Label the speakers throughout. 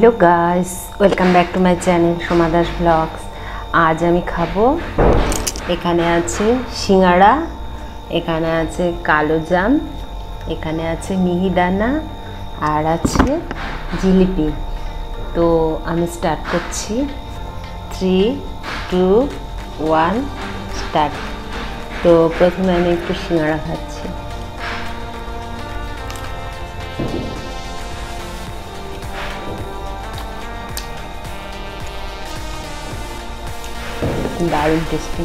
Speaker 1: Hello guys, welcome back to my channel Soma Das vlogs. আজ আমি খাব, এখানে আছে সিঙ্গাড়া, এখানে আছে কালো জাম, এখানে আছে মিহিদানা আর আছে জিলিপি। তো আমি স্টার্ট করছি। থ্রি টু ওয়ান স্টার্ট তো প্রথমে আমি একটু সিঙ্গাড়া খাচ্ছি। দারুণ টেস্টি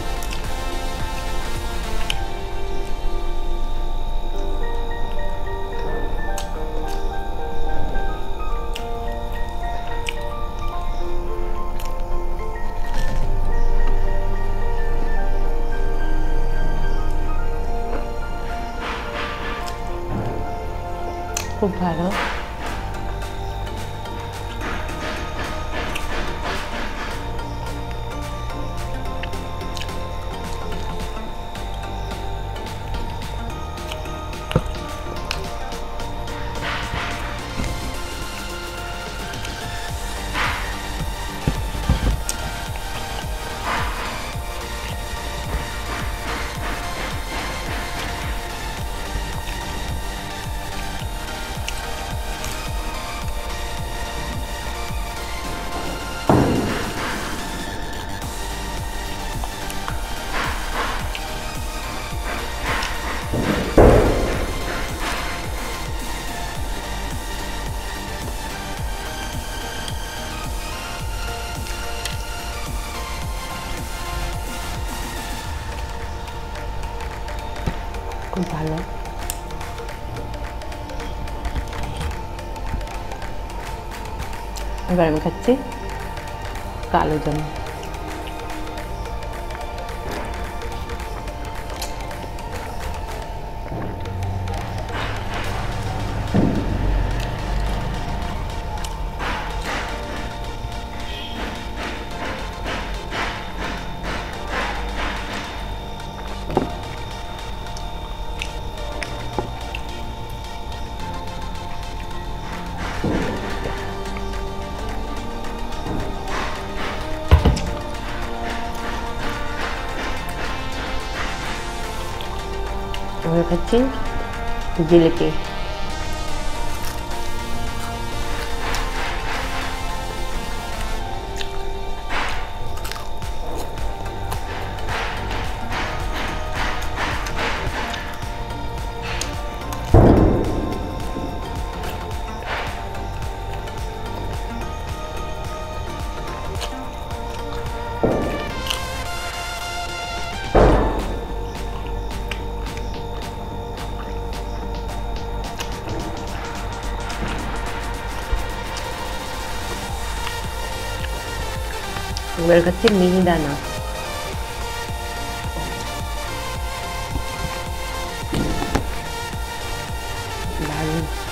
Speaker 1: খুব ভালো খুব ভালো এবার আমি খাচ্ছি কালো জাম भगत सिंह ज़िले के এবার খাচ্ছি জিলিপি এবার খাচ্ছি মিহিদানা দারুণ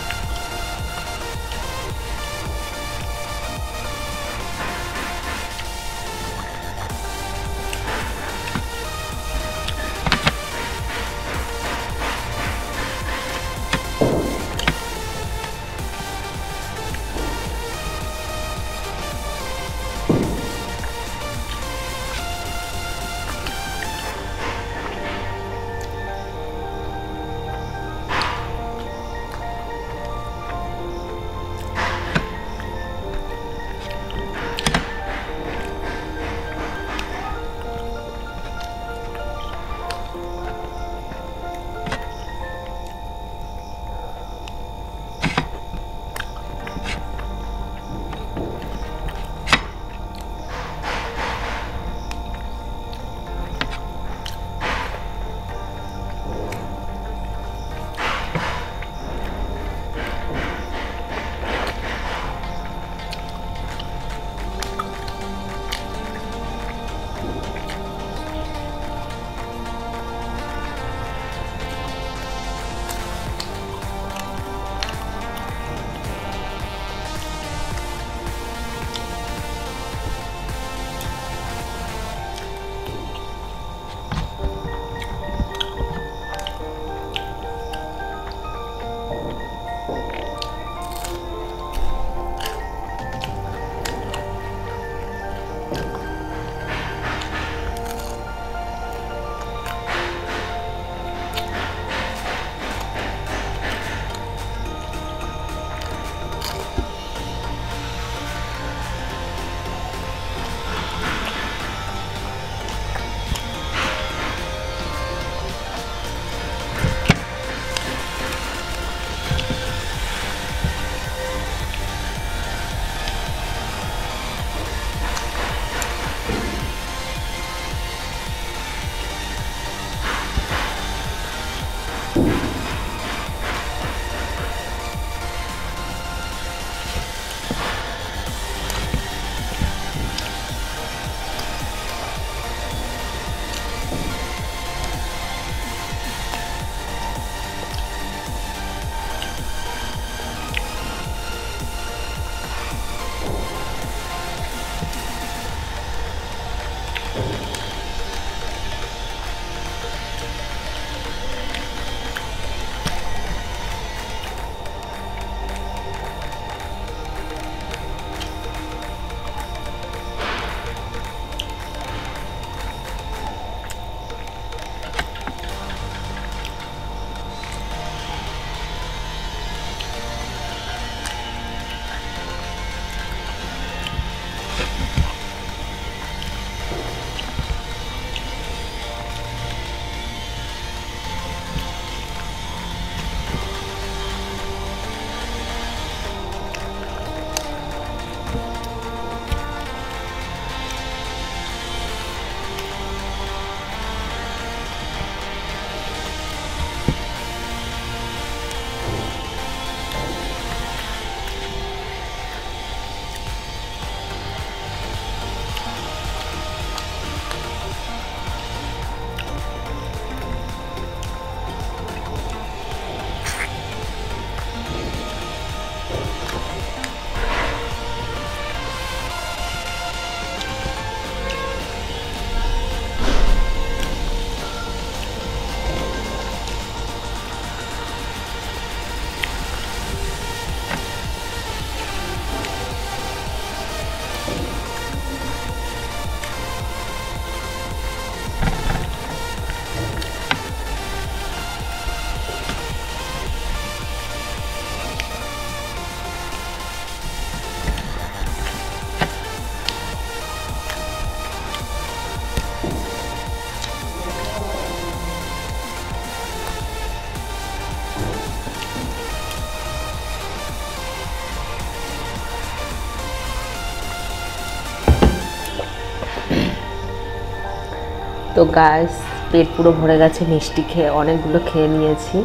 Speaker 1: তো গাছ পেট পুরো ভরে গেছে, মিষ্টি খেয়ে অনেকগুলো খেয়ে নিয়েছি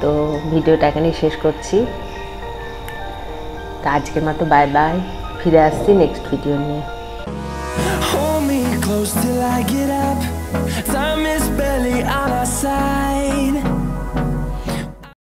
Speaker 1: তো ভিডিওটা এখানেই শেষ করছি তো আজকের মতো বাই বাই ফিরে আসছি নেক্সট ভিডিও নিয়ে
Speaker 2: close till I get up. Time is barely on our side.